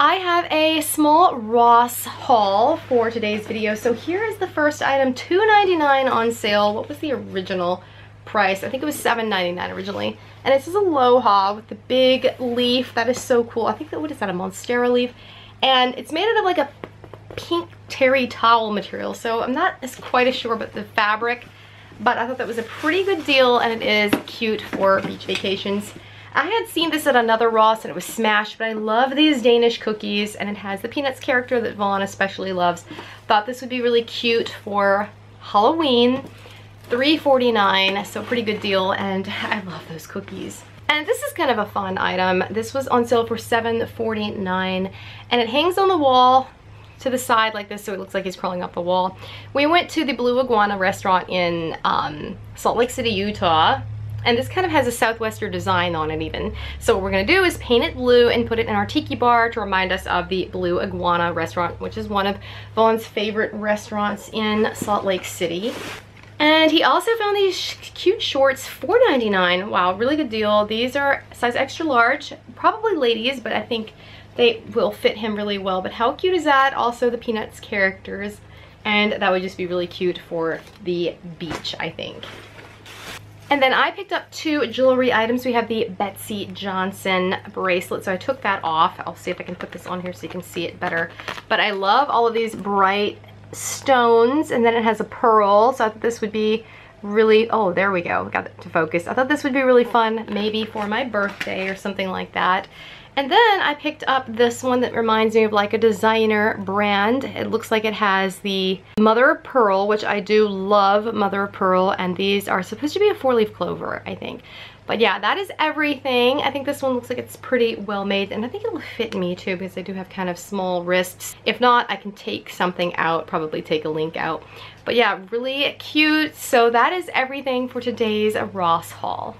I have a small Ross haul for today's video. So here is the first item, $2.99 on sale. What was the original price? I think it was $7.99 originally. And this is Aloha with the big leaf. That is so cool. I think that, what is that, a Monstera leaf? And it's made out of like a pink terry towel material. So I'm not as quite as sure about the fabric, but I thought that was a pretty good deal and it is cute for beach vacations. I had seen this at another Ross and it was smashed, but I love these Danish cookies and it has the Peanuts character that Vaughn especially loves. Thought this would be really cute for Halloween. $3.49, so pretty good deal, and I love those cookies. And this is kind of a fun item. This was on sale for $7.49, and it hangs on the wall to the side like this so it looks like he's crawling up the wall. We went to the Blue Iguana restaurant in um, Salt Lake City, Utah, and this kind of has a southwestern design on it even. So what we're gonna do is paint it blue and put it in our tiki bar to remind us of the Blue Iguana restaurant, which is one of Vaughn's favorite restaurants in Salt Lake City. And he also found these sh cute shorts, $4.99. Wow, really good deal. These are size extra large, probably ladies, but I think they will fit him really well. But how cute is that? Also the Peanuts characters. And that would just be really cute for the beach, I think. And then I picked up two jewelry items. We have the Betsey Johnson bracelet. So I took that off. I'll see if I can put this on here so you can see it better. But I love all of these bright stones. And then it has a pearl. So I thought this would be really, oh, there we go. Got it to focus. I thought this would be really fun maybe for my birthday or something like that. And then I picked up this one that reminds me of like a designer brand. It looks like it has the mother of pearl, which I do love mother of pearl. And these are supposed to be a four leaf clover, I think. But yeah, that is everything. I think this one looks like it's pretty well made and I think it'll fit me too because I do have kind of small wrists. If not, I can take something out, probably take a link out. But yeah, really cute. So that is everything for today's Ross haul.